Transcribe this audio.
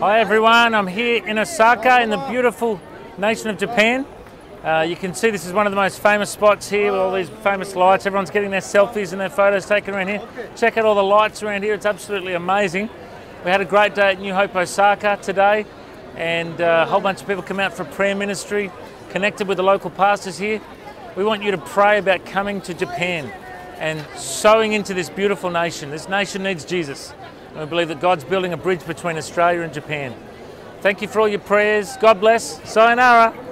Hi everyone, I'm here in Osaka in the beautiful nation of Japan. Uh, you can see this is one of the most famous spots here with all these famous lights. Everyone's getting their selfies and their photos taken around here. Check out all the lights around here, it's absolutely amazing. We had a great day at New Hope Osaka today and uh, a whole bunch of people come out for prayer ministry, connected with the local pastors here. We want you to pray about coming to Japan and sowing into this beautiful nation. This nation needs Jesus. We believe that God's building a bridge between Australia and Japan. Thank you for all your prayers. God bless. Sayonara.